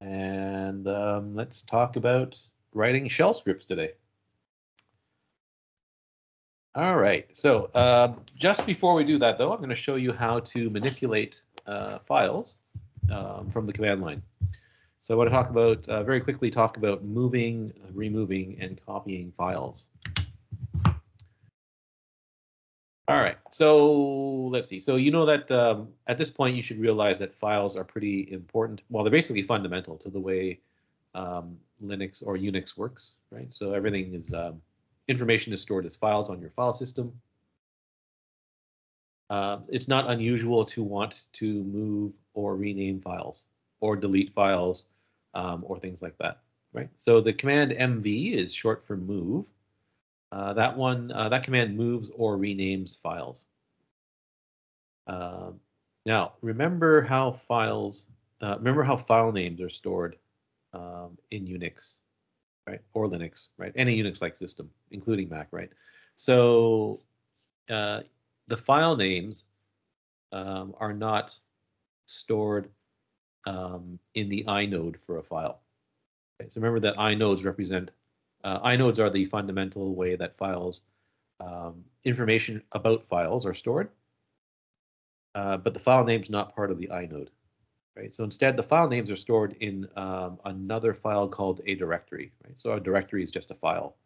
And um, let's talk about writing shell scripts today. All right, so uh, just before we do that, though, I'm going to show you how to manipulate uh, files um, from the command line. So I want to talk about, uh, very quickly talk about moving, removing, and copying files. All right, so let's see. So you know that um, at this point you should realize that files are pretty important. Well, they're basically fundamental to the way um, Linux or Unix works, right? So everything is um, information is stored as files on your file system. Uh, it's not unusual to want to move or rename files or delete files um, or things like that, right? So the command mv is short for move. Uh, that one, uh, that command moves or renames files. Uh, now, remember how files, uh, remember how file names are stored um, in Unix, right? Or Linux, right? Any Unix-like system, including Mac, right? So uh, the file names um, are not stored um, in the inode for a file. Okay, so remember that inodes represent uh, inodes are the fundamental way that files, um, information about files are stored, uh, but the file name is not part of the inode, right? So instead, the file names are stored in um, another file called a directory, right? So a directory is just a file.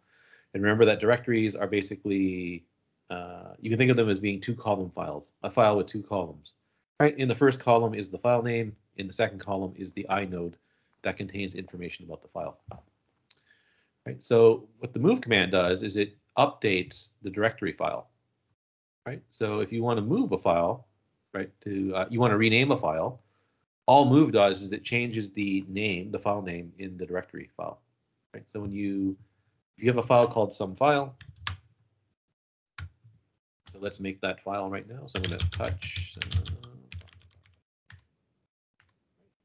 And remember that directories are basically, uh, you can think of them as being two column files, a file with two columns, right? In the first column is the file name, in the second column is the inode that contains information about the file. Right. So what the move command does is it updates the directory file. Right. So if you want to move a file, right, to uh, you want to rename a file, all move does is it changes the name, the file name in the directory file. Right. So when you if you have a file called some file, so let's make that file right now. So I'm going to touch. Uh,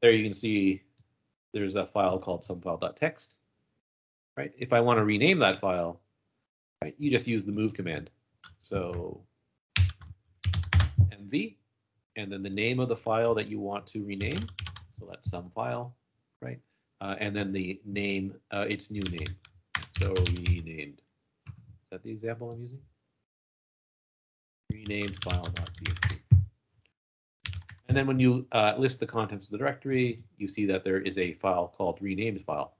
there you can see there's a file called some somefile.txt right? If I want to rename that file, right, you just use the move command. So mv, and then the name of the file that you want to rename. So that's some file, right? Uh, and then the name, uh, its new name. So renamed. Is that the example I'm using? Renamed file.txt. And then when you uh, list the contents of the directory, you see that there is a file called renamed file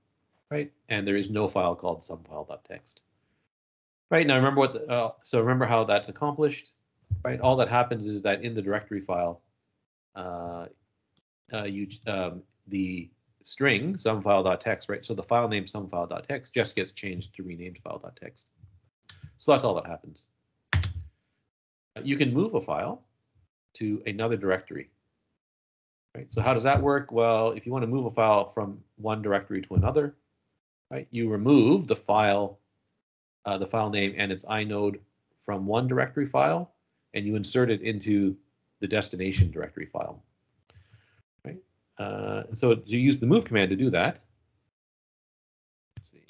right? And there is no file called somefile.txt. Right now, remember what, the, uh, so remember how that's accomplished, right? All that happens is that in the directory file, uh, uh, you um, the string somefile.txt, right? So the file name somefile.txt just gets changed to renamed file.txt. So that's all that happens. You can move a file to another directory. Right? So how does that work? Well, if you want to move a file from one directory to another, right? You remove the file, uh, the file name and its inode from one directory file, and you insert it into the destination directory file. Right? Uh, so you use the move command to do that. Let's see.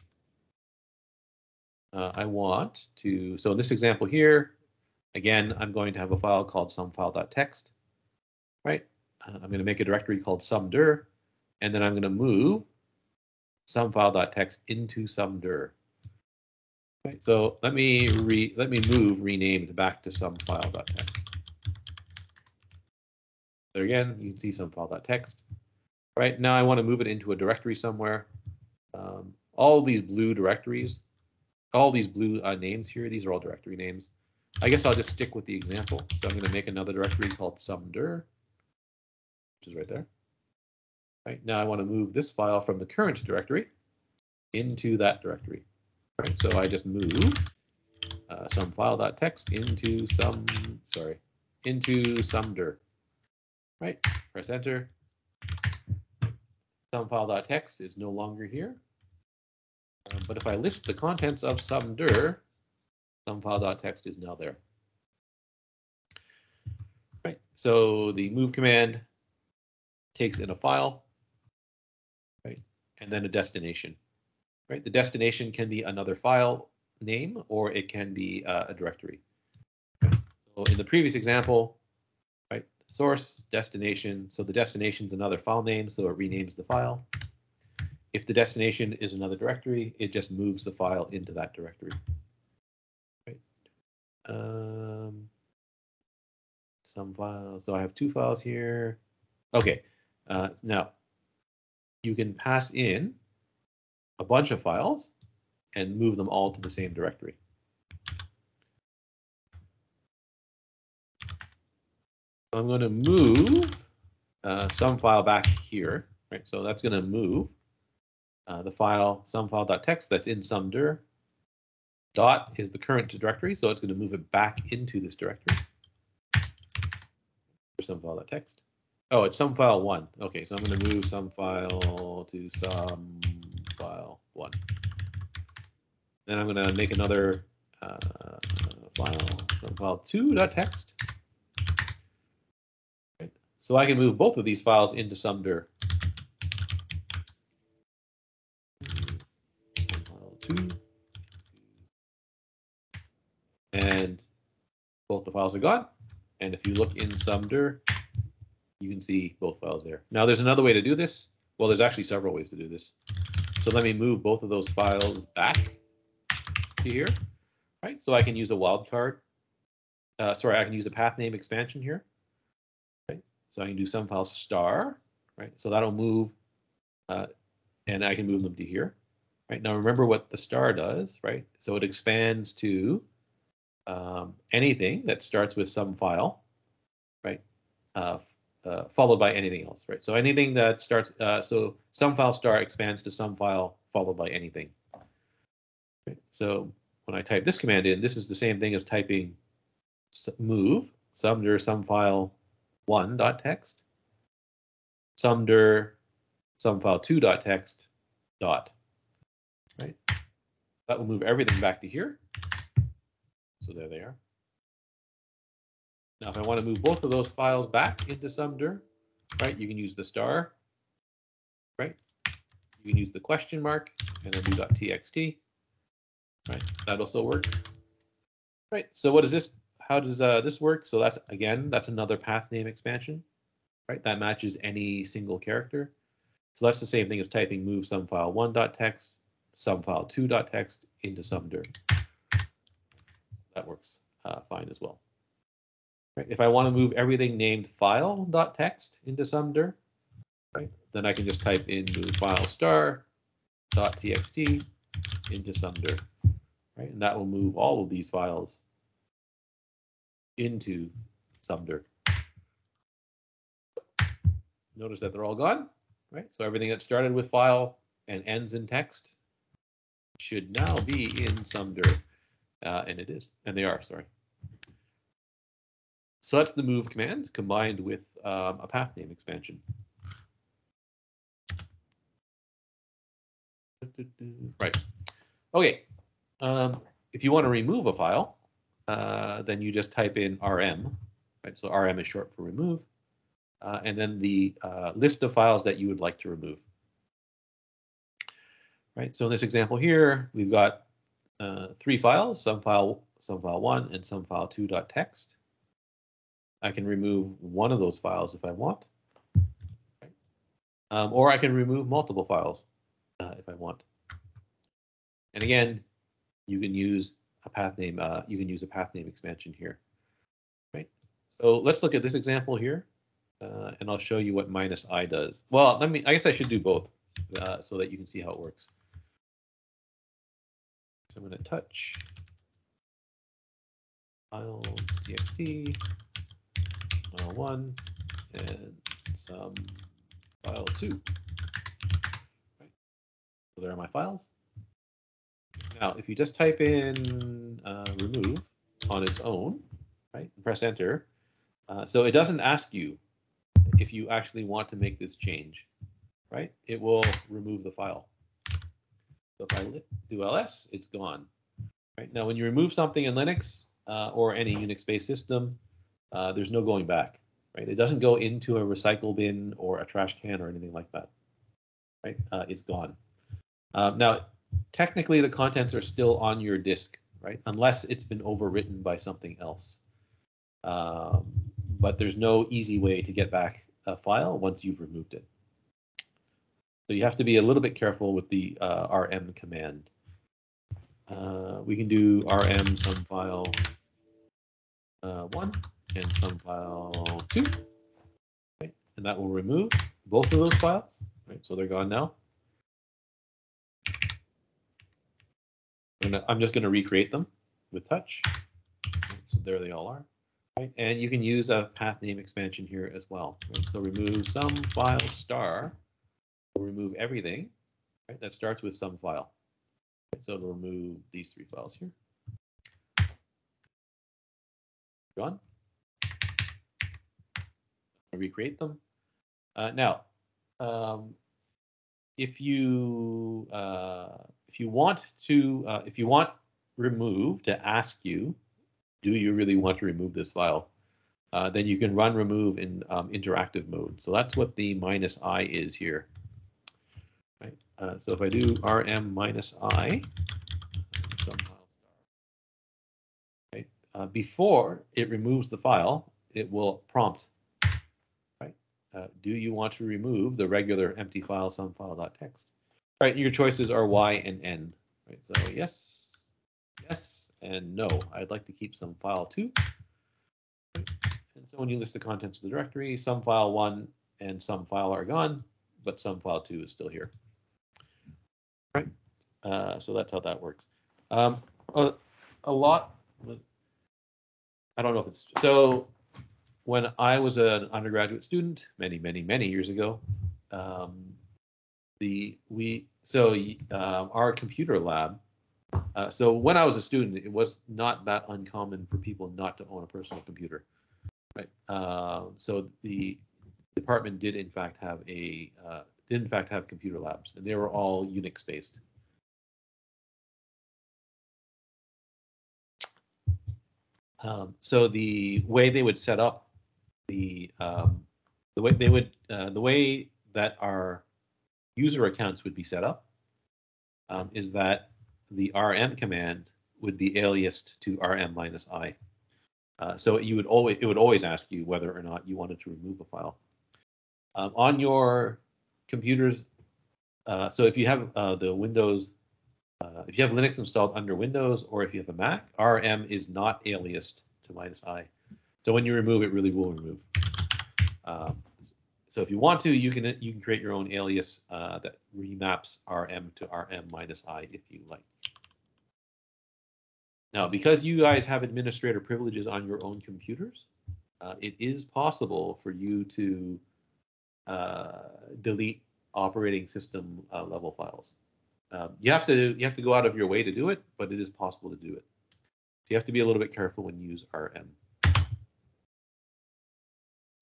Uh, I want to, so in this example here, again, I'm going to have a file called somefile.txt, right? Uh, I'm going to make a directory called sumdir, and then I'm going to move somefile.txt into sumdir. Right, so let me re let me move renamed back to some somefile.txt. There again, you can see some somefile.txt. Right now, I want to move it into a directory somewhere. Um, all these blue directories, all these blue uh, names here, these are all directory names. I guess I'll just stick with the example. So I'm going to make another directory called sumdir, which is right there. Right now I want to move this file from the current directory into that directory. Right, so I just move uh, some file.txt into some, sorry, into sumdir. Right, press enter. Some file.txt is no longer here. Um, but if I list the contents of sumdir, some file.txt is now there. Right, so the move command takes in a file, and then a destination. Right? The destination can be another file name or it can be uh, a directory. So in the previous example, right, source, destination. So the destination is another file name, so it renames the file. If the destination is another directory, it just moves the file into that directory. Right. Um, some files. So I have two files here. Okay. Uh, now you can pass in a bunch of files and move them all to the same directory. I'm going to move uh, some file back here, right? So that's going to move uh, the file some file.txt that's in sumdir. Dot is the current directory, so it's going to move it back into this directory. For some file.txt. Oh, it's some file one. Okay, so I'm going to move some file to some file one. Then I'm going to make another uh, file, some file two.txt. So I can move both of these files into sumdir. And both the files are gone. And if you look in sumdir, you can see both files there. Now there's another way to do this. Well, there's actually several ways to do this. So let me move both of those files back to here, right? So I can use a wildcard. Uh, sorry, I can use a path name expansion here. Right? So I can do some file star, right? So that'll move, uh, and I can move them to here, right? Now remember what the star does, right? So it expands to um, anything that starts with some file, right? Uh, uh, followed by anything else, right? So anything that starts, uh, so some file star expands to some file followed by anything. Right? So when I type this command in, this is the same thing as typing move some some file one dot text, sumdir some file two dot text dot. Right. That will move everything back to here. So there they are. Now, if I want to move both of those files back into sumdir, right, you can use the star, right? You can use the question mark and then do .txt, right? That also works, right? So what is this how does uh, this work? So that's, again, that's another path name expansion, right? That matches any single character. So that's the same thing as typing move some file one dot dot into sumdir. That works uh, fine as well. If I want to move everything named file dot text into sumdir, right, then I can just type in move file star dot txt into sumdir, right, and that will move all of these files into sumdir. Notice that they're all gone, right? So everything that started with file and ends in text should now be in sumdir, uh, and it is, and they are, sorry. So that's the move command combined with um, a path name expansion. Right. Okay. Um, if you want to remove a file, uh, then you just type in RM, right? So RM is short for remove, uh, and then the uh, list of files that you would like to remove. Right. So in this example here, we've got uh, three files: some file, some file one, and some file two dot text. I can remove one of those files if I want, um, or I can remove multiple files uh, if I want. And again, you can use a path name, uh, you can use a path name expansion here. Right. So let's look at this example here, uh, and I'll show you what minus i does. Well, let me. I guess I should do both uh, so that you can see how it works. So I'm going to touch file txt file one and some file two. Right. So there are my files. Now, if you just type in uh, remove on its own, right, and press enter, uh, so it doesn't ask you if you actually want to make this change, right? It will remove the file. So if I do ls, it's gone. Right now, when you remove something in Linux uh, or any Unix-based system, uh, there's no going back. Right? It doesn't go into a recycle bin or a trash can or anything like that. Right? Uh, it's gone. Uh, now, technically the contents are still on your disk, right? Unless it's been overwritten by something else. Um, but there's no easy way to get back a file once you've removed it. So you have to be a little bit careful with the uh, rm command. Uh, we can do rm some file uh, one and some file two, and that will remove both of those files. Right, so they're gone now. And I'm just going to recreate them with touch. So there they all are. Right? And you can use a path name expansion here as well. Right? So remove some file star. We'll remove everything right? that starts with some file. So it'll remove these three files here. Gone. Recreate them. Uh, now, um, if you uh, if you want to uh, if you want remove to ask you, do you really want to remove this file? Uh, then you can run remove in um, interactive mode. So that's what the minus i is here. Right. Uh, so if I do rm minus i. Right. Uh, before it removes the file, it will prompt. Uh, do you want to remove the regular empty file some file.txt? Right. Your choices are y and n. Right. So yes, yes, and no. I'd like to keep some file two. And so when you list the contents of the directory, some file one and some file are gone, but some file two is still here. Right. Uh, so that's how that works. Um, a, a lot. I don't know if it's so. When I was an undergraduate student, many, many, many years ago, um, the we so uh, our computer lab uh, so when I was a student, it was not that uncommon for people not to own a personal computer, right? Uh, so the department did in fact have a uh, did in fact have computer labs, and they were all Unix based. Um, so the way they would set up the um, the way they would uh, the way that our user accounts would be set up um, is that the rm command would be aliased to rm minus i. Uh, so you would always it would always ask you whether or not you wanted to remove a file. Um, on your computers, uh, so if you have uh, the Windows, uh, if you have Linux installed under Windows or if you have a Mac, rm is not aliased to minus i. So when you remove it, really will remove. Um, so if you want to, you can you can create your own alias uh, that remaps rm to rm minus i if you like. Now, because you guys have administrator privileges on your own computers, uh, it is possible for you to uh, delete operating system uh, level files. Um, you have to you have to go out of your way to do it, but it is possible to do it. So you have to be a little bit careful when you use RM.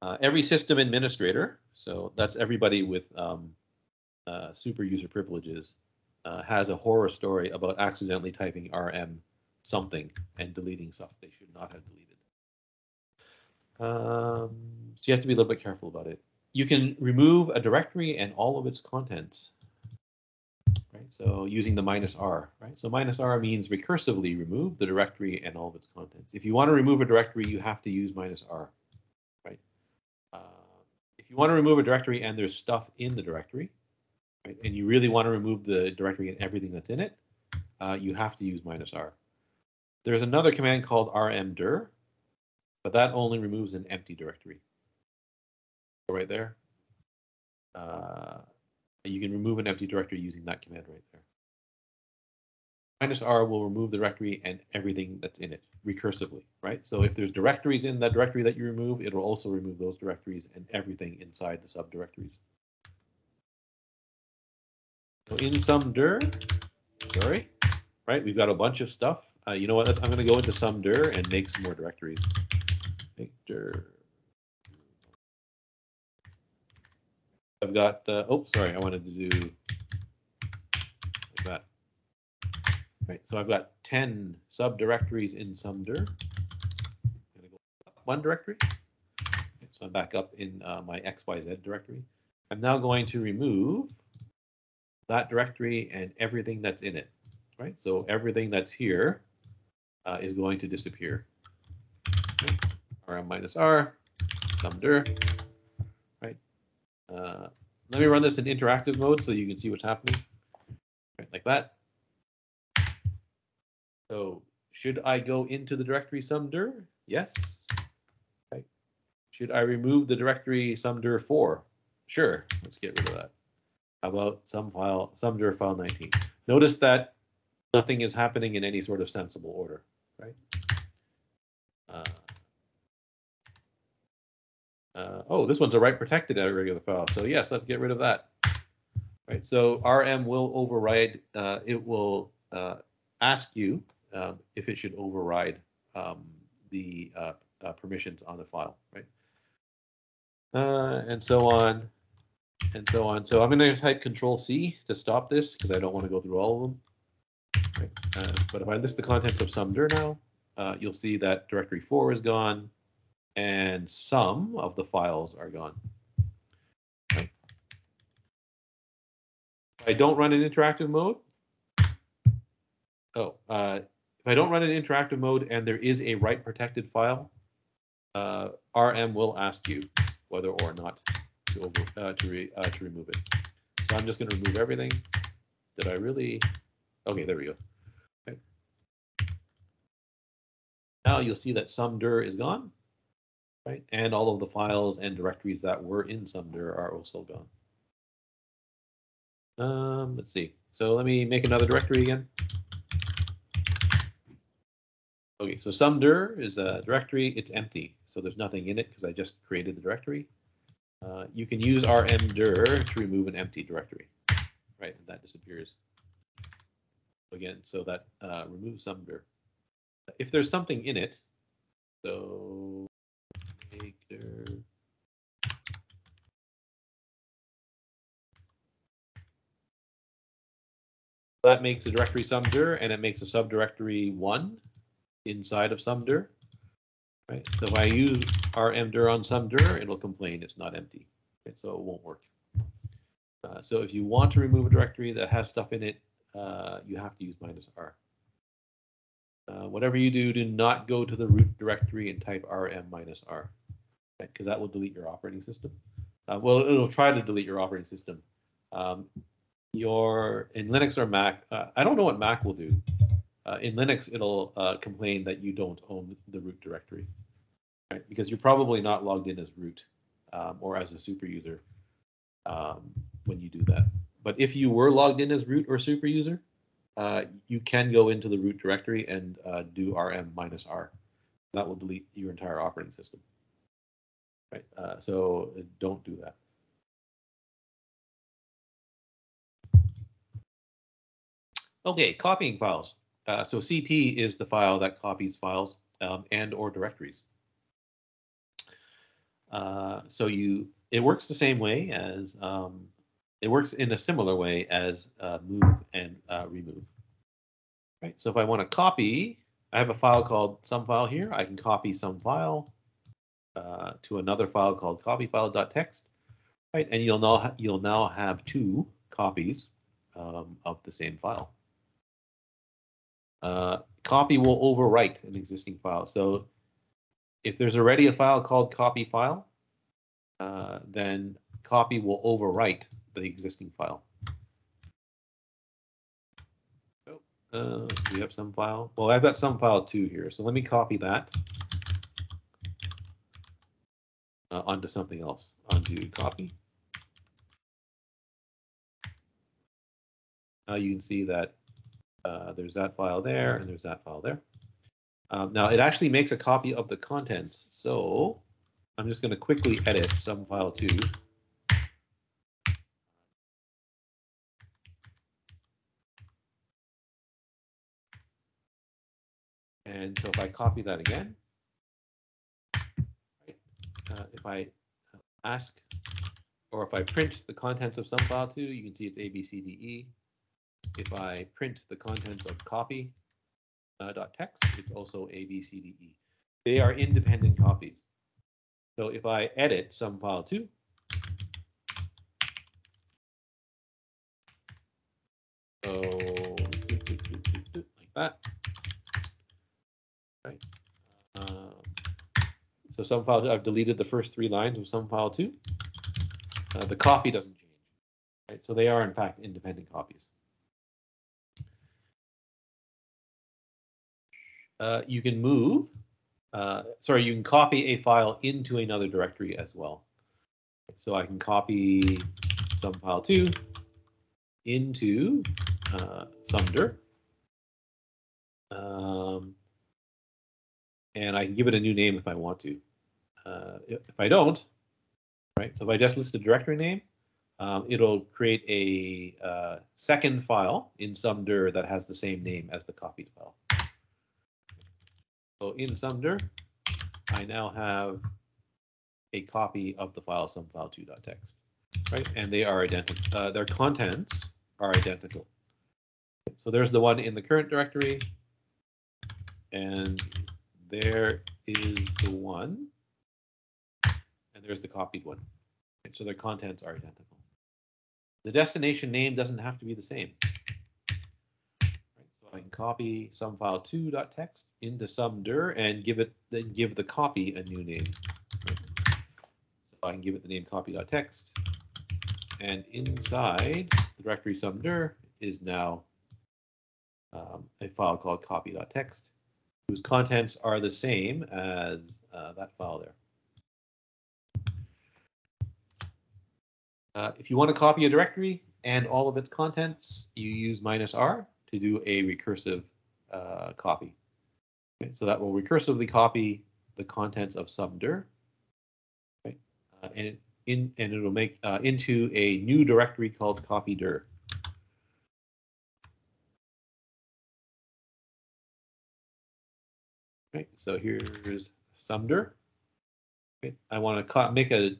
Uh, every system administrator, so that's everybody with um, uh, super user privileges, uh, has a horror story about accidentally typing RM something and deleting stuff they should not have deleted. Um, so you have to be a little bit careful about it. You can remove a directory and all of its contents. Right, so using the minus R, right? So minus R means recursively remove the directory and all of its contents. If you want to remove a directory, you have to use minus R, if you want to remove a directory and there's stuff in the directory, right, and you really want to remove the directory and everything that's in it, uh, you have to use minus R. There's another command called rmdir, but that only removes an empty directory. Right there. Uh, you can remove an empty directory using that command right there. Minus R will remove the directory and everything that's in it recursively, right? So if there's directories in that directory that you remove, it will also remove those directories and everything inside the subdirectories. So in some dir, sorry, right, we've got a bunch of stuff uh, you know what? I'm going to go into some dir and make some more directories. Make dir. I've got, uh, oh, sorry, I wanted to do like that. Right, so I've got 10 subdirectories in some dir. I'm going to go one directory. Okay, so I'm back up in uh, my XYZ directory. I'm now going to remove that directory and everything that's in it, right? So everything that's here uh, is going to disappear. rm minus r, some dir, right? Uh, let me run this in interactive mode so you can see what's happening. Right, like that. So should I go into the directory sumdir? Yes. Okay. Should I remove the directory sumdir 4? Sure, let's get rid of that. How about some file, sumdir file 19? Notice that nothing is happening in any sort of sensible order, right? Uh, uh, oh, this one's a write protected regular file. So yes, let's get rid of that. Right. So RM will override. Uh, it will uh, ask you um, if it should override um, the uh, uh, permissions on the file, right? Uh, and so on, and so on. So I'm going to type Control C to stop this because I don't want to go through all of them. Right. but if I list the contents of sumdir now, you'll see that directory four is gone, and some of the files are gone. I don't run in interactive mode, oh, uh, I don't run in interactive mode and there is a write protected file, uh, RM will ask you whether or not to over, uh, to, re, uh, to remove it. So I'm just going to remove everything. Did I really? Okay, there we go. Okay. Now you'll see that sumdir is gone right? And all of the files and directories that were in sumdir are also gone. Um, let's see. So let me make another directory again. Okay, so sumdir is a directory. It's empty, so there's nothing in it because I just created the directory. Uh, you can use rmdir to remove an empty directory, right? And that disappears. Again, so that uh, removes sumdir. If there's something in it, so that makes a directory sumdir and it makes a subdirectory one inside of sumdir. Right. So if I use rmdir on sumdir, it'll complain it's not empty. Right? So it won't work. Uh, so if you want to remove a directory that has stuff in it, uh, you have to use minus r. Uh, whatever you do, do not go to the root directory and type rm minus r because that will delete your operating system. Uh, well, it'll try to delete your operating system. Um, your in Linux or Mac, uh, I don't know what Mac will do. Uh, in Linux, it'll uh, complain that you don't own the root directory, right? Because you're probably not logged in as root um, or as a super user um, when you do that. But if you were logged in as root or super user, uh, you can go into the root directory and uh, do rm minus r. That will delete your entire operating system right? Uh, so uh, don't do that. Okay, copying files. Uh, so CP is the file that copies files um, and or directories. Uh, so you, it works the same way as, um, it works in a similar way as uh, move and uh, remove. Right. So if I want to copy, I have a file called some file here. I can copy some file uh, to another file called copyfile.txt, right? And you'll now you'll now have two copies um, of the same file. Uh, copy will overwrite an existing file. So if there's already a file called copy file, uh, then copy will overwrite the existing file. So, uh, we have some file. Well, I've got some file two here. So let me copy that uh, onto something else, onto copy. Now you can see that uh, there's that file there and there's that file there. Um, now it actually makes a copy of the contents. So I'm just going to quickly edit some file two. And so if I copy that again, uh, if I ask or if I print the contents of some file two, you can see it's A, B, C, D, E. If I print the contents of copy uh, .text, it's also A, B, C, D, E. They are independent copies. So if I edit some file two, so like that, right? Um, so some file two, I've deleted the first three lines of some file two. Uh, the copy doesn't change. Right? So they are in fact independent copies. Uh, you can move, uh, sorry, you can copy a file into another directory as well. So I can copy some file two into uh, sumdir. Um, and I can give it a new name if I want to. Uh, if, I don't, right, so if I just list a directory name, um, it'll create a uh, second file in sumdir that has the same name as the copied file. So in sumdir, I now have a copy of the file sumfile2.txt, right? And they are identical. Uh, their contents are identical. So there's the one in the current directory, and there is the one, and there's the copied one. So their contents are identical. The destination name doesn't have to be the same. I can copy sumfile2.txt into sumdir and give it then give the copy a new name. So I can give it the name copy.txt, and inside the directory sumdir is now um, a file called copy.txt whose contents are the same as uh, that file there. Uh, if you want to copy a directory and all of its contents, you use minus R to do a recursive uh, copy. Okay, so that will recursively copy the contents of sumdir, okay, uh, and it, in and it'll make uh, into a new directory called copydir. Okay, so here's sumdir. Okay, I want to make a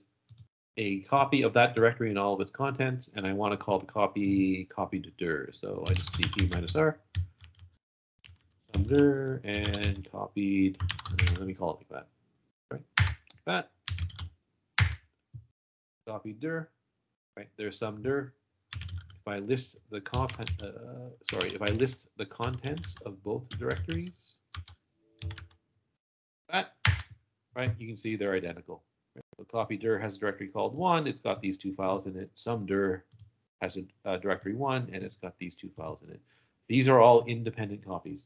a copy of that directory and all of its contents, and I want to call the copy copy to dir. So I just cp minus r sumdir and copied. Uh, let me call it like that. Right, like that. Copy dir. Right, there's sumdir. If I list the content, uh, sorry, if I list the contents of both directories, that, right, you can see they're identical. The copy dir has a directory called one. It's got these two files in it. Some sumdir has a, a directory one, and it's got these two files in it. These are all independent copies,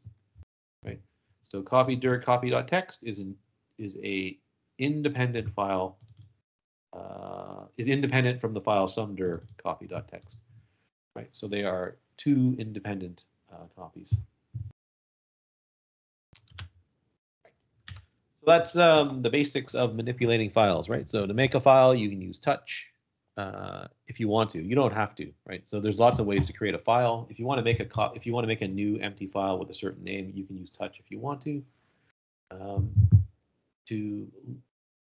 right? So copy dir copy.txt is an is a independent file uh, is independent from the file sumdir copy.txt, right? So they are two independent uh, copies. So that's um, the basics of manipulating files, right? So to make a file, you can use touch uh, if you want to. You don't have to, right? So there's lots of ways to create a file. If you want to make a if you want to make a new empty file with a certain name, you can use touch if you want to. Um, to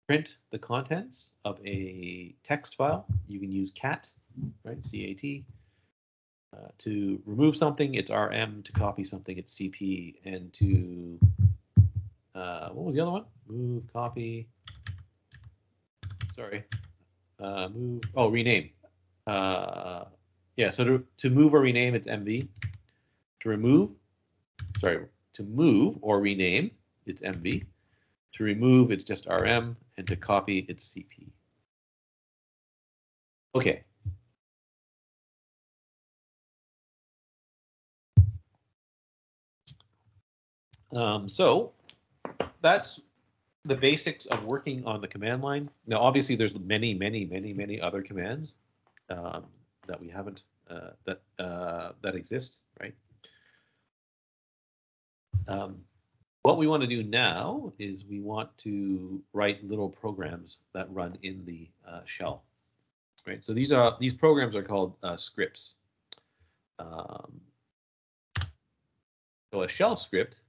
print the contents of a text file, you can use cat, right? C-A-T. Uh, to remove something, it's RM. To copy something, it's CP. And to uh, what was the other one? Move, copy. Sorry. Uh, move. Oh, rename. Uh, yeah. So to to move or rename, it's MV. To remove, sorry, to move or rename, it's MV. To remove, it's just RM, and to copy, it's CP. Okay. Um, so that's the basics of working on the command line. Now, obviously, there's many, many, many, many other commands um, that we haven't uh, that uh, that exist, right? Um, what we want to do now is we want to write little programs that run in the uh, shell, right? So these are these programs are called uh, scripts. Um, so a shell script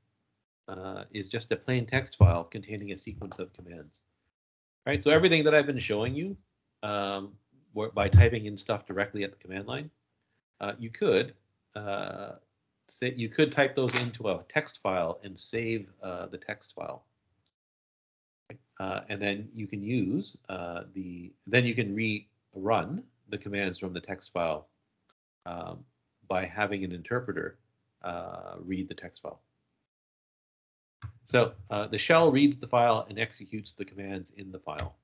uh, is just a plain text file containing a sequence of commands. Right, so everything that I've been showing you um, by typing in stuff directly at the command line, uh, you could uh, say you could type those into a text file and save uh, the text file. Uh, and then you can use uh, the then you can rerun the commands from the text file um, by having an interpreter read the text file. So uh, the shell reads the file and executes the commands in the file.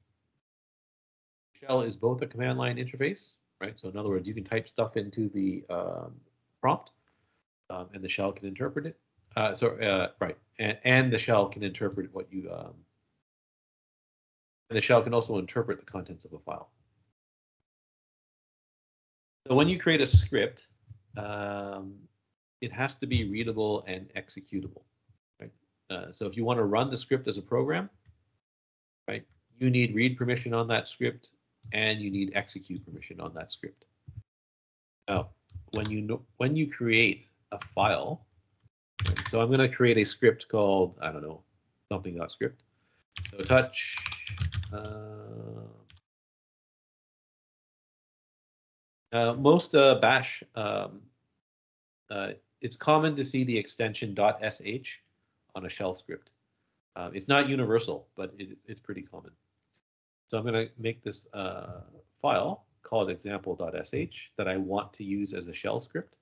Shell is both a command line interface, right? So in other words, you can type stuff into the um, prompt, um, and the shell can interpret it. Uh, so uh, right, and, and the shell can interpret what you, um, and the shell can also interpret the contents of a file. So when you create a script, um, it has to be readable and executable. Uh, so if you want to run the script as a program, right, you need read permission on that script and you need execute permission on that script. Now, when you know, when you create a file, so I'm going to create a script called I don't know something dot script. So touch. Uh, uh, most uh, Bash, um, uh, it's common to see the extension dot .sh on a shell script. Uh, it's not universal, but it, it's pretty common. So I'm going to make this uh, file called example.sh that I want to use as a shell script.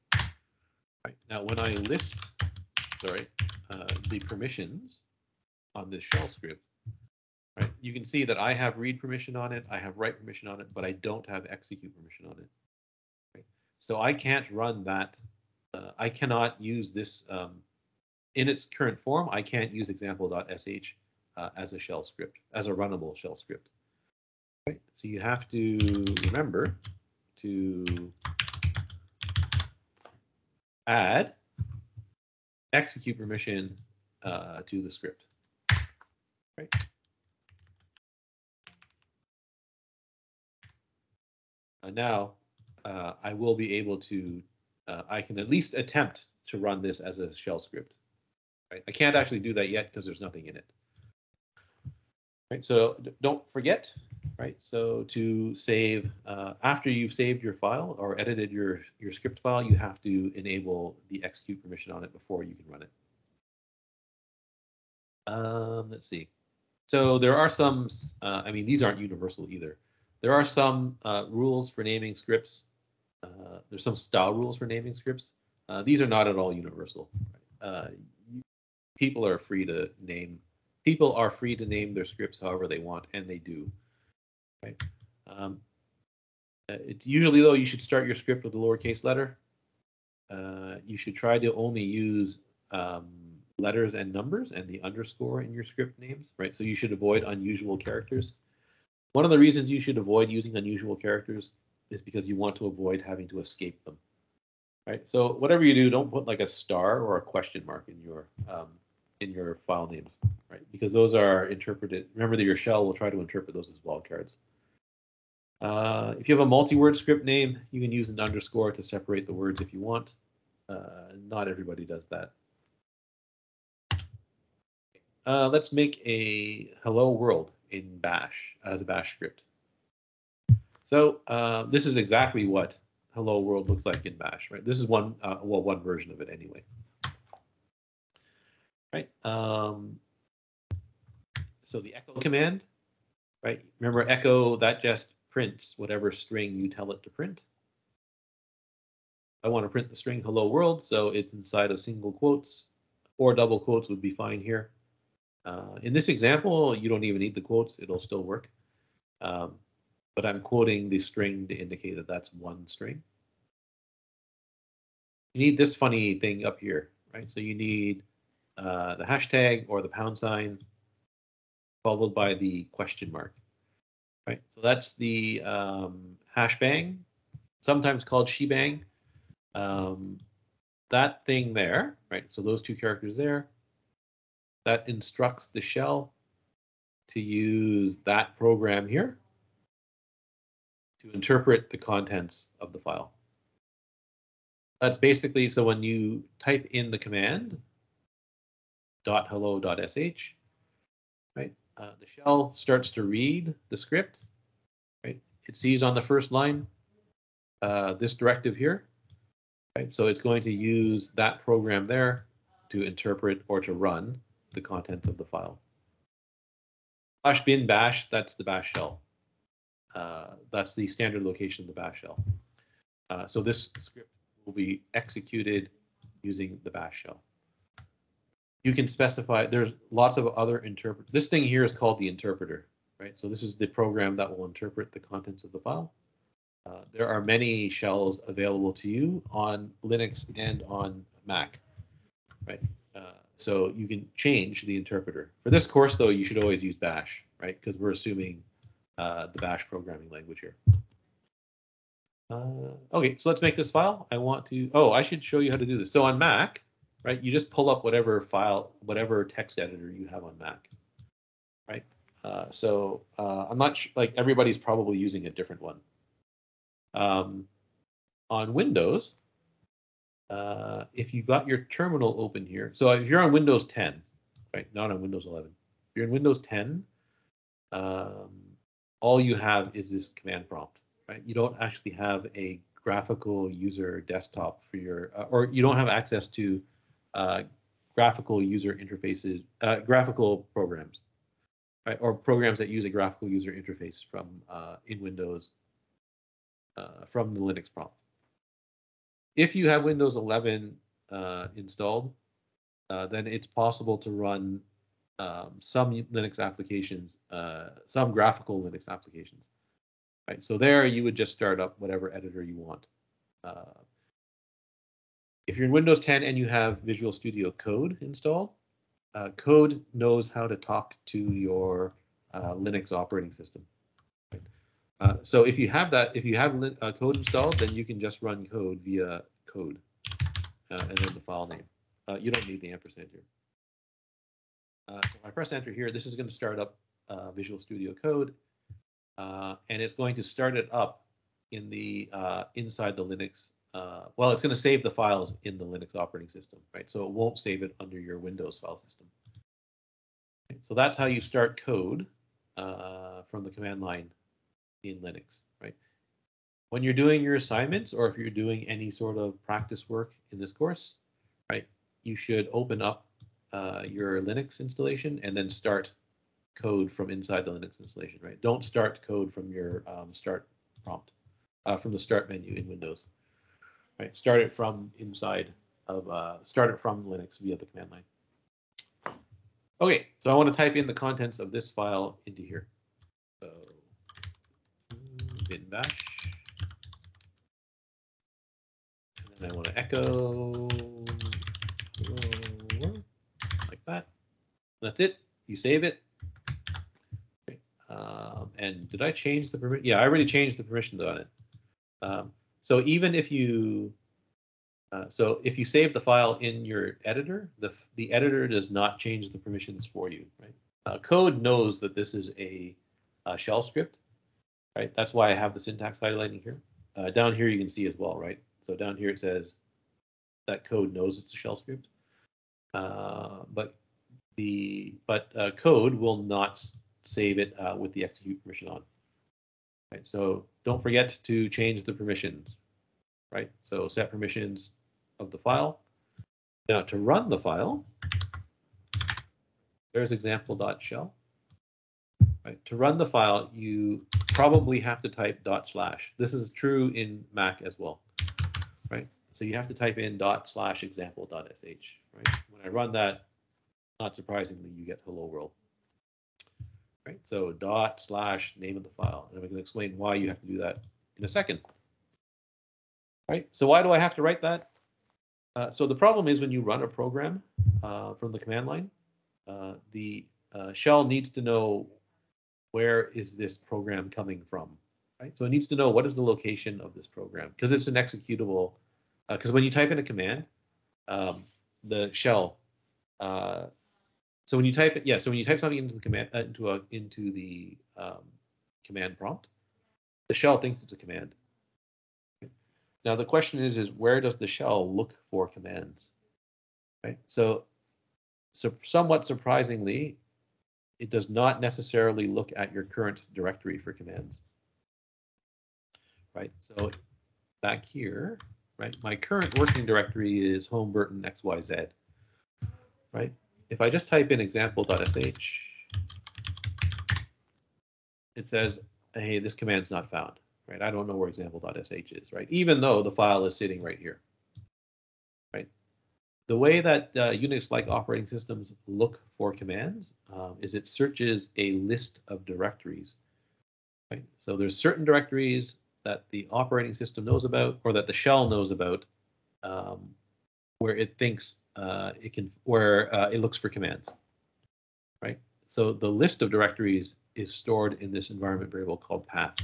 Right. Now, when I list, sorry, uh, the permissions on this shell script, right, you can see that I have read permission on it, I have write permission on it, but I don't have execute permission on it. Right. So I can't run that. Uh, I cannot use this um, in its current form. I can't use example.sh uh, as a shell script, as a runnable shell script. Right? So you have to remember to add execute permission uh, to the script. Right? Uh, now, uh, I will be able to, uh, I can at least attempt to run this as a shell script. Right? I can't actually do that yet because there's nothing in it. Right, so don't forget right? So to save, uh, after you've saved your file or edited your, your script file, you have to enable the execute permission on it before you can run it. Um, let's see. So there are some, uh, I mean, these aren't universal either. There are some uh, rules for naming scripts. Uh, there's some style rules for naming scripts. Uh, these are not at all universal. Uh, people are free to name, people are free to name their scripts however they want, and they do. Right. Um, uh, it's usually though you should start your script with a lowercase letter. Uh, you should try to only use um, letters and numbers and the underscore in your script names, right? So you should avoid unusual characters. One of the reasons you should avoid using unusual characters is because you want to avoid having to escape them, right? So whatever you do, don't put like a star or a question mark in your um, in your file names, right? Because those are interpreted. Remember that your shell will try to interpret those as wildcards. Uh, if you have a multi-word script name, you can use an underscore to separate the words if you want. Uh, not everybody does that. Uh, let's make a hello world in bash as a bash script. So uh, this is exactly what hello world looks like in bash, right? This is one, uh, well, one version of it anyway. Right. Um, so the echo command, right? Remember echo, that just prints whatever string you tell it to print. I want to print the string hello world, so it's inside of single quotes or double quotes would be fine here. Uh, in this example, you don't even need the quotes, it'll still work. Um, but I'm quoting the string to indicate that that's one string. You need this funny thing up here, right? So you need uh, the hashtag or the pound sign followed by the question mark. Right, so that's the um, hash bang, sometimes called shebang. Um, that thing there, right? So those two characters there, that instructs the shell to use that program here to interpret the contents of the file. That's basically so when you type in the command dot hello dot sh, right? Uh, the shell starts to read the script, right? It sees on the first line uh, this directive here, right? So it's going to use that program there to interpret or to run the contents of the file. Slash bin bash, that's the bash shell. Uh, that's the standard location of the bash shell. Uh, so this script will be executed using the bash shell you can specify, there's lots of other interpret. This thing here is called the interpreter, right? So this is the program that will interpret the contents of the file. Uh, there are many shells available to you on Linux and on Mac, right? Uh, so you can change the interpreter. For this course, though, you should always use Bash, right? Because we're assuming uh, the Bash programming language here. Uh, okay, so let's make this file. I want to, oh, I should show you how to do this. So on Mac, right, you just pull up whatever file, whatever text editor you have on Mac, right? Uh, so uh, I'm not like everybody's probably using a different one. Um, on Windows, uh, if you've got your terminal open here, so if you're on Windows 10, right, not on Windows 11, if you're in Windows 10, um, all you have is this command prompt, right? You don't actually have a graphical user desktop for your, uh, or you don't have access to uh, graphical user interfaces, uh, graphical programs, right? Or programs that use a graphical user interface from uh, in Windows uh, from the Linux prompt. If you have Windows 11 uh, installed, uh, then it's possible to run um, some Linux applications, some graphical Linux applications. Right. So there, you would just start up whatever editor you want. Uh, if you're in Windows 10 and you have Visual Studio Code installed, uh, Code knows how to talk to your Linux operating system. Uh, so if you have that, if you have uh, code installed, then you can just run code via code uh, and then the file name. Uh, you don't need the ampersand here. Uh, so if I press enter here, this is going to start up Visual Studio Code, and it's going to start it up in the inside the Linux. Well, it's going to save the files in the Linux operating system, right? So it won't save it under your Windows file system. So that's how you start code from the command line in Linux, right? When you're doing your assignments or if you're doing any sort of practice work in this course, right, you should open up uh, your Linux installation and then start code from inside the Linux installation, right? Don't start code from your um, start prompt, uh, from the start menu in Windows, right? Start it from inside of, uh, start it from Linux via the command line. Okay, so I want to type in the contents of this file into here. So bin bash. And then I want to echo like that. That's it. You save it. Um, and did I change the permission? Yeah, I already changed the permissions on it. Um, so even if you, uh, so if you save the file in your editor, the the editor does not change the permissions for you, right? Uh, code knows that this is a, a shell script, right? That's why I have the syntax highlighting here. Uh, down here you can see as well, right? So down here it says that code knows it's a shell script, uh, but the but uh, code will not save it uh, with the execute permission on. Right. So don't forget to change the permissions, right? So set permissions of the file. Now to run the file, there's example.shell. Right. To run the file, you probably have to type dot slash. This is true in Mac as well, right? So you have to type in dot slash example dot sh, right? When I run that, not surprisingly, you get hello world, right? So dot slash name of the file, and I'm going to explain why you have to do that in a second, right? So why do I have to write that? Uh, so the problem is when you run a program uh, from the command line, uh, the uh, shell needs to know where is this program coming from, right? So it needs to know what is the location of this program because it's an executable. Because uh, when you type in a command, um, the shell. So when you type it, yeah. So when you type something into the command uh, into a into the um, command prompt, the shell thinks it's a command. Now the question is, is where does the shell look for commands? Right. So, so somewhat surprisingly, it does not necessarily look at your current directory for commands. Right, so back here, right, my current working directory is home Burton XYZ. Right, if I just type in example.sh, it says, hey, this command's not found. Right, I don't know where example.sh is. Right, even though the file is sitting right here right? the way that uh, Unix-like operating systems look for commands um, is it searches a list of directories. Right? So there's certain directories that the operating system knows about or that the shell knows about um, where it thinks uh, it can, where uh, it looks for commands, right? So the list of directories is stored in this environment variable called path.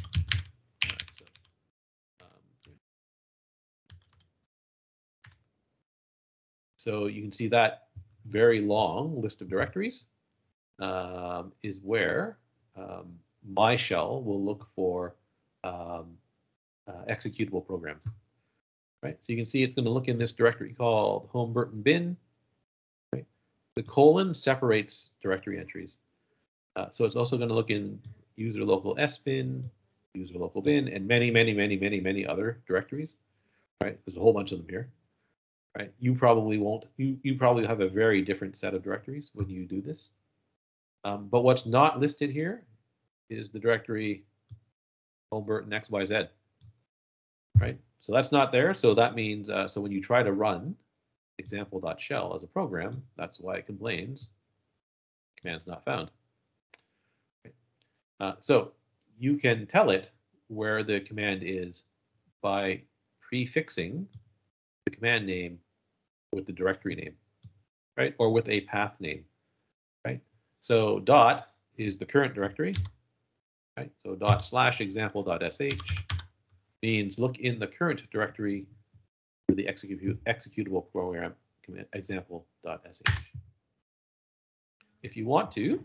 Right, so, um, so you can see that very long list of directories um, is where um, my shell will look for um, uh, executable programs. Right, so you can see it's going to look in this directory called home Burton bin. Right, the colon separates directory entries, uh, so it's also going to look in user local sbin, user local bin, and many, many, many, many, many other directories. Right, there's a whole bunch of them here. Right, you probably won't. You you probably have a very different set of directories when you do this. Um, but what's not listed here is the directory home Burton XYZ, right? So that's not there. So that means, uh, so when you try to run example.shell as a program, that's why it complains, command's not found. Uh, so you can tell it where the command is by prefixing the command name with the directory name, right? Or with a path name, right? So dot is the current directory, right? So dot slash example dot sh means look in the current directory for the executable program example dot. If you want to,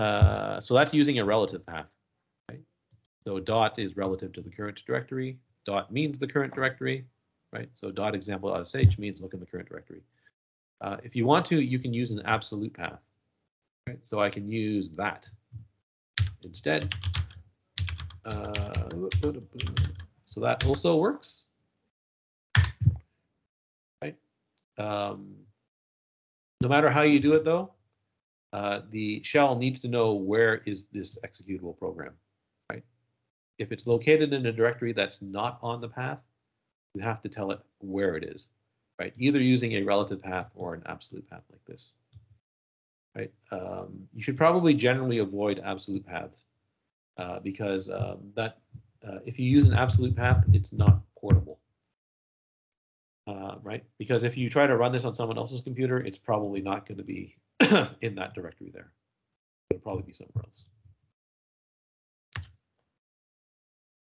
uh, so that's using a relative path, right? So dot is relative to the current directory. Dot means the current directory, right? So dot example.sh means look in the current directory. Uh, if you want to, you can use an absolute path. Right? So I can use that instead. Uh, so that also works. Right. Um, no matter how you do it, though, uh, the shell needs to know where is this executable program. Right. If it's located in a directory that's not on the path, you have to tell it where it is. Right. Either using a relative path or an absolute path like this right? Um, you should probably generally avoid absolute paths uh, because um, that uh, if you use an absolute path, it's not portable, uh, right? Because if you try to run this on someone else's computer, it's probably not going to be in that directory there. It'll probably be somewhere else.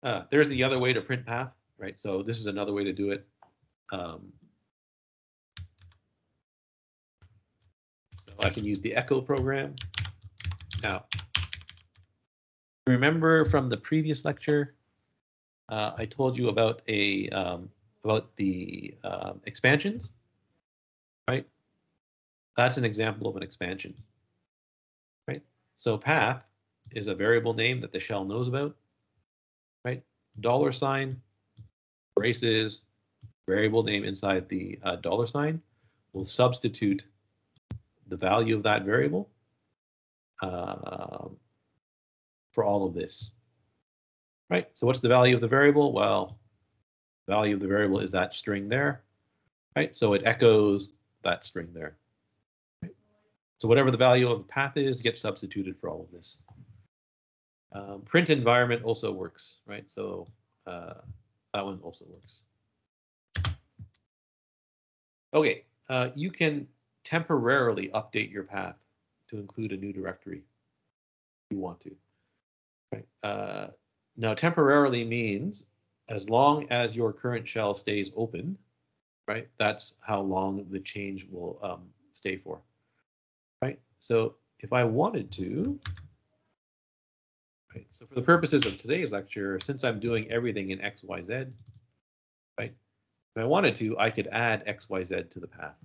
Uh, there's the other way to print path, right? So this is another way to do it. Um, I can use the echo program. Now, remember from the previous lecture, uh, I told you about a um, about the um, expansions, right? That's an example of an expansion, right? So path is a variable name that the shell knows about, right? Dollar sign, braces, variable name inside the uh, dollar sign will substitute the value of that variable uh, for all of this. Right, so what's the value of the variable? Well, value of the variable is that string there, right? So it echoes that string there. So whatever the value of the path is gets substituted for all of this. Um, print environment also works, right? So uh, that one also works. Okay, uh, you can temporarily update your path to include a new directory if you want to. Uh, now, temporarily means as long as your current shell stays open, right? That's how long the change will um, stay for, right? So if I wanted to, right? So for the purposes of today's lecture, since I'm doing everything in X, Y, Z, right? If I wanted to, I could add X, Y, Z to the path.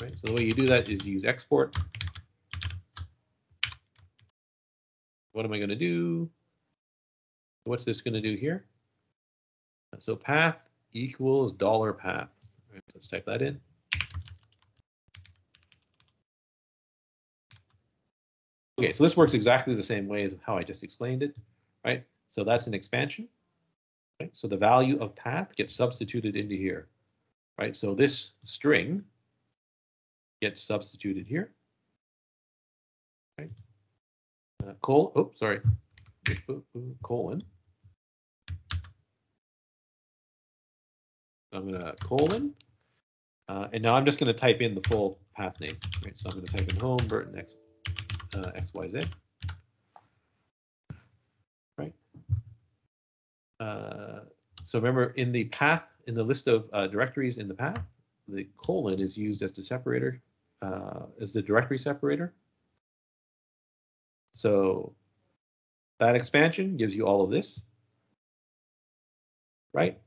Right? So the way you do that is use export. What am I going to do? What's this going to do here? So path equals dollar path. Right, so let's type that in. Okay, so this works exactly the same way as how I just explained it, right? So that's an expansion. Right? So the value of path gets substituted into here, right? So this string gets substituted here. Okay. Uh, oh, sorry, colon. I'm gonna colon, uh, and now I'm just gonna type in the full path name. Right, so I'm gonna type in home Burton X, uh, XYZ. Right. Uh, so remember, in the path, in the list of uh, directories in the path, the colon is used as the separator, uh, as the directory separator. So that expansion gives you all of this, right?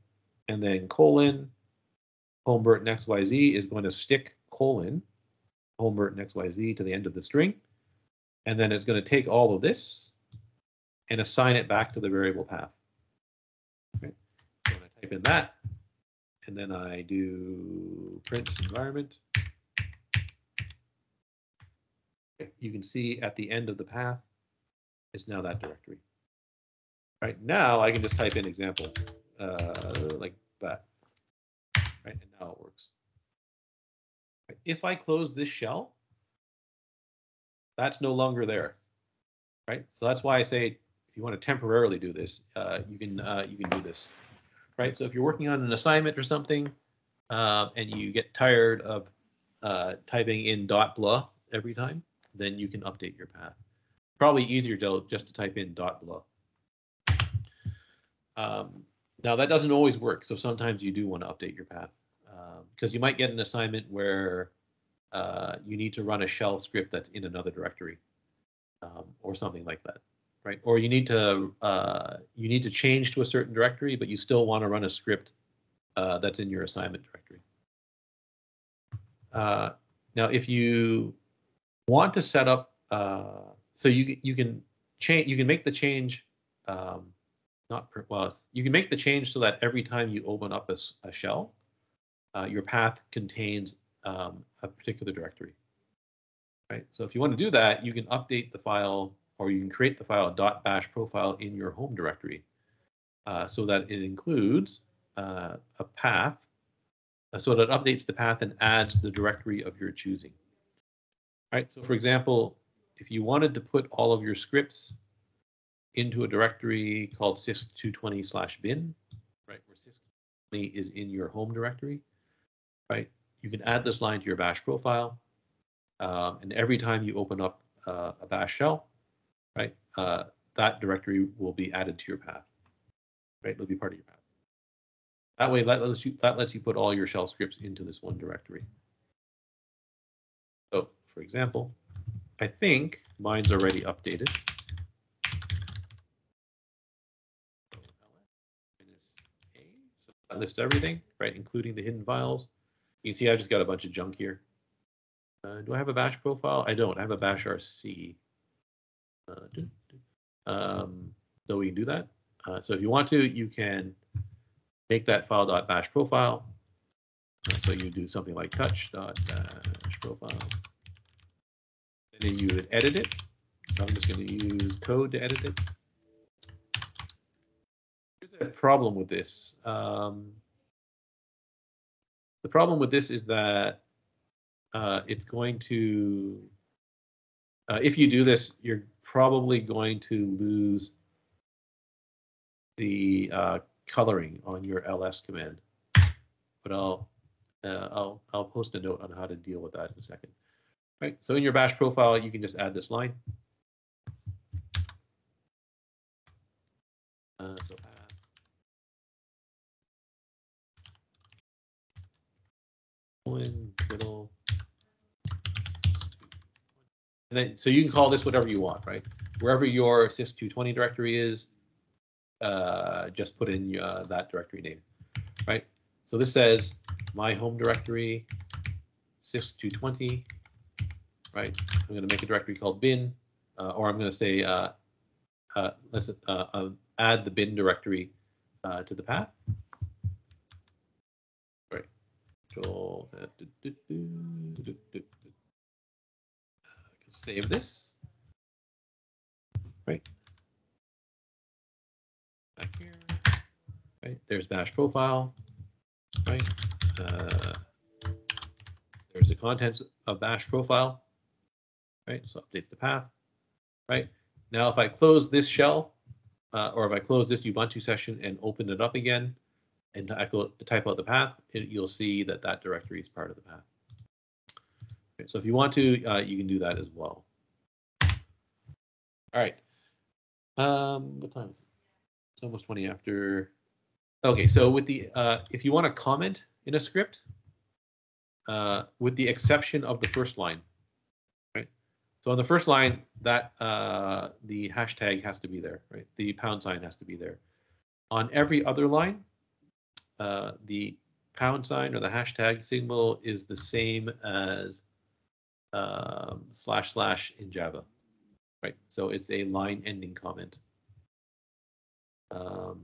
And then colon, home Burton XYZ is going to stick colon, home Burton XYZ to the end of the string. And then it's going to take all of this and assign it back to the variable path. Okay. So when I type in that, and then I do print environment, you can see at the end of the path is now that directory. Right now, I can just type in example uh, like that. Right, and now it works. If I close this shell, that's no longer there. Right, so that's why I say if you want to temporarily do this, uh, you can uh, you can do this. Right, so if you're working on an assignment or something, uh, and you get tired of uh, typing in dot blah every time, then you can update your path. Probably easier to just to type in dot blah. Um, now that doesn't always work, so sometimes you do want to update your path because um, you might get an assignment where uh, you need to run a shell script that's in another directory um, or something like that, right? Or you need to uh, you need to change to a certain directory, but you still want to run a script uh, that's in your assignment directory. Uh, now, if you want to set up, uh, so you you can change, you can make the change. Um, not per, well, you can make the change so that every time you open up a, a shell, uh, your path contains um, a particular directory. Right. So if you want to do that, you can update the file or you can create the file dot .bash profile in your home directory uh, so that it includes uh, a path uh, so that it updates the path and adds the directory of your choosing. Right. So for example, if you wanted to put all of your scripts into a directory called cisc220 slash bin, right, where cisc220 is in your home directory, right? You can add this line to your bash profile. Um, and every time you open up uh, a bash shell, right, uh, that directory will be added to your path, right? It'll be part of your path. That way, that lets you that lets you put all your shell scripts into this one directory. So, for example, I think mine's already updated. I list everything, right, including the hidden files. You can see I just got a bunch of junk here. Uh, do I have a bash profile? I don't. I have a bash RC. Uh, um, so we can do that. Uh, so if you want to, you can make that file .bash profile. So you do something like touch.bash profile. And then you would edit it. So I'm just going to use code to edit it Here's a problem with this. Um, the problem with this is that uh, it's going to, uh, if you do this, you're probably going to lose the uh, coloring on your ls command. But I'll, uh, I'll, I'll post a note on how to deal with that in a second. Right. So in your bash profile, you can just add this line. Uh, so. And then, so you can call this whatever you want, right? Wherever your cisc220 directory is, uh, just put in uh, that directory name, right? So this says my home directory, sys220, right? I'm going to make a directory called bin, uh, or I'm going to say, uh, uh, let's uh, add the bin directory to the path. Uh, do, save this. Right. Back here. Right. There's bash profile. Right. Uh, there's the contents of bash profile. Right. So updates the path. Right. Now, if I close this shell, uh, or if I close this Ubuntu session and open it up again and I go type out the path, it, you'll see that that directory is part of the path. Okay, so if you want to, uh, you can do that as well. All right. Um, what time is it? It's almost 20 after. Okay, so with the uh, if you want to comment in a script, uh, with the exception of the first line? So on the first line, that uh, the hashtag has to be there, right? The pound sign has to be there. On every other line, uh, the pound sign or the hashtag signal is the same as um, slash slash in Java, right? So it's a line ending comment. Um,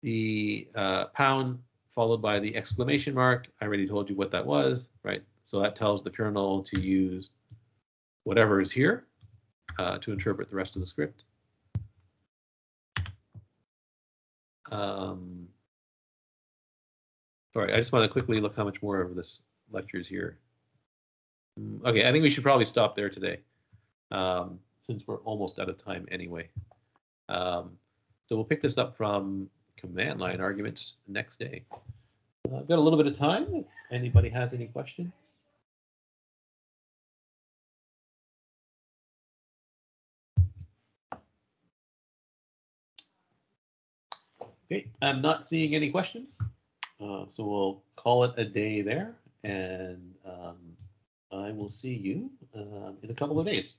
the uh, pound followed by the exclamation mark. I already told you what that was, right? So that tells the kernel to use whatever is here uh, to interpret the rest of the script. Um, sorry, I just want to quickly look how much more of this lecture is here. Mm, okay, I think we should probably stop there today, um, since we're almost out of time anyway. Um, so we'll pick this up from command line arguments next day. Uh, I've got a little bit of time. Anybody has any questions? Okay, I'm not seeing any questions. Uh, so we'll call it a day there and um, I will see you uh, in a couple of days.